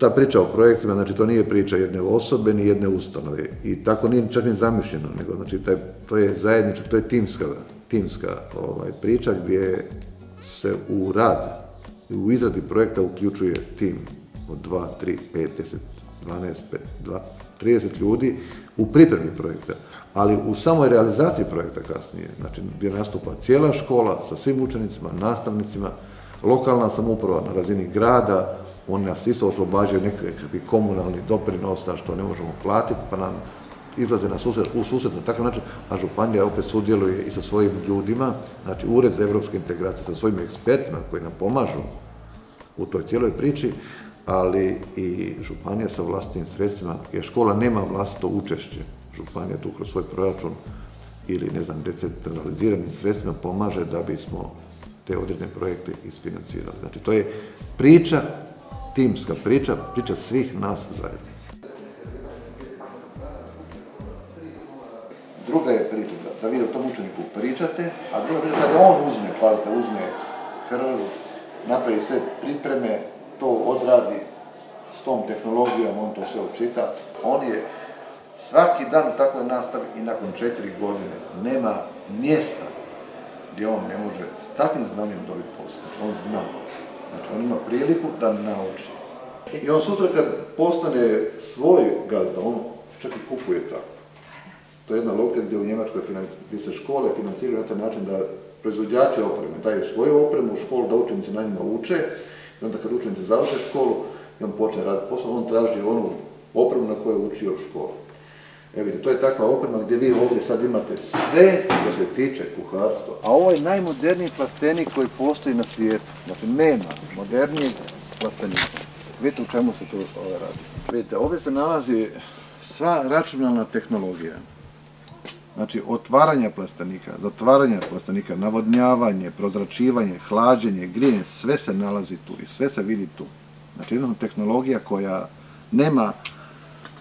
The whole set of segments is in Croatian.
ta priča o projektima, znači to nije priča jedne osobe ni jedne ustanove. I tako nije čak ni zamišljeno, nego znači taj, to je zajedničko, to je timska, timska ovaj, priča gdje se u rad, u izradi projekta uključuje tim od 2, 3, 5, 10, 12, 5, 2, 30 ljudi u pripremi projekta, ali u samoj realizaciji projekta kasnije, znači gdje nastupa cijela škola sa svim učenicima, nastavnicima, lokalna samouprava na razini grada, oni nas isto oslobađaju nekakvih komunalnih doprinosa što ne možemo platiti, pa nam izlaze na susret, u susret na takav način, a županija opet sudjeluje i sa svojim ljudima, znači Ured za evropske integracije, sa svojim ekspertima koji nam pomažu u toj cijeloj priči, ali i županija sa vlastnim sredstvima, jer škola nema vlastito učešće. Županija tu kroz svoj proračun ili, ne znam, decentraliziranim sredstvima pomaže da bismo te određene projekte isfinancirali. Znači, to je priča, timska priča, priča svih nas zajedno. Druga je priča da, vi o tom učeniku pričate, a druga priča da on uzme, pazite, uzme hrvu, napravi sve pripreme, to odradi s tom tehnologijom, on to sve očita. On je svaki dan u takvoj nastavi i nakon četiri godine nema mjesta gdje on ne može s takvim znanjem dobiti posao. Znači on zna. Znači on ima priliku da nauči. I on sutra kad postane svoj gazda, on čak i kupuje tako. To je jedna logika gdje u Njemačkoj gdje se škole financiraju na taj način da proizvođači opreme daju svoju opremu u školu, da učenici na njima uče i onda kad učenici završe školu i on počne raditi posao, on traži onu opremu na kojoj je učio u školu. Evo to je takva oprema gdje vi ovdje sad imate sve što se tiče kuharstva. A ovo je najmoderniji plastenik koji postoji na svijetu. Znači nema modernijeg plastenika. Vidite u čemu se to ovaj radi. Vidite, ovdje se nalazi sva računalna tehnologija. Znači, otvaranje plastenika, zatvaranje plastenika, navodnjavanje, prozračivanje, hlađenje, grijenje, sve se nalazi tu i sve se vidi tu. Znači, jedna tehnologija koja nema,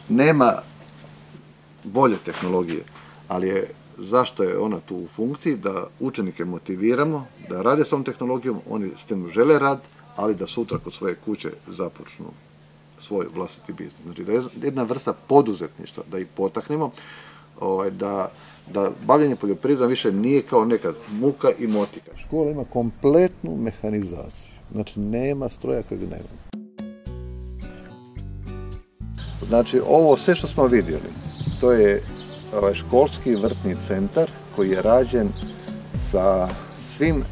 nema bolje tehnologije, ali je zašto je ona tu u funkciji, da učenike motiviramo, da rade s tom tehnologijom, oni s tim žele rad, ali da sutra kod svoje kuće započnu svoj vlastiti biznis. Znači da je jedna vrsta poduzetništva, da ih potaknemo, ovaj, da, da bavljenje poljoprivredom više nije kao nekad muka i motika. Škola ima kompletnu mehanizaciju, znači nema stroja kojeg nema. Znači ovo sve što smo vidjeli, to je ovaj, školski vrtni centar koji je rađen sa svim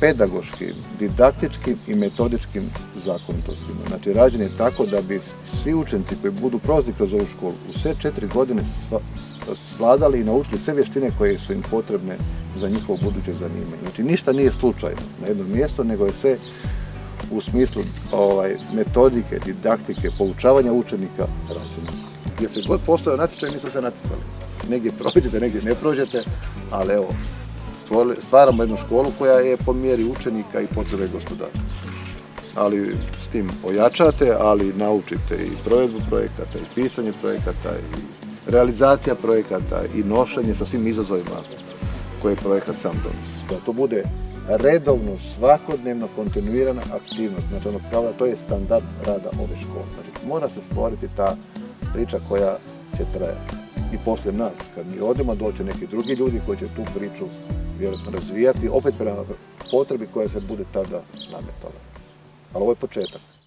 pedagoškim, didaktičkim i metodičkim zakonitostima. Znači, rađen je tako da bi svi učenci koji budu prolazili kroz ovu školu u sve četiri godine sladali i naučili sve vještine koje su im potrebne za njihovo buduće zanimanje. Znači, ništa nije slučajno na jednom mjestu, nego je sve u smislu ovaj, metodike, didaktike, poučavanja učenika rađeno. Gdje se god postoje natječaj, mi smo se natjecali. Negdje prođete, negdje ne prođete, ali evo, stvaramo jednu školu koja je po mjeri učenika i potrebe gospodarstva. Ali s tim ojačate, ali naučite i provedbu projekata, i pisanje projekata, i realizacija projekata, i nošenje sa svim izazovima koje projekat sam donosi. Da to bude redovno, svakodnevno, kontinuirana aktivnost. Znači ono to je standard rada ove škole. Znači mora se stvoriti ta priča koja će trajati. I poslije nas, kad mi odemo, doće neki drugi ljudi koji će tu priču vjerojatno razvijati, opet prema potrebi koja se bude tada nametala. Ali ovo je početak.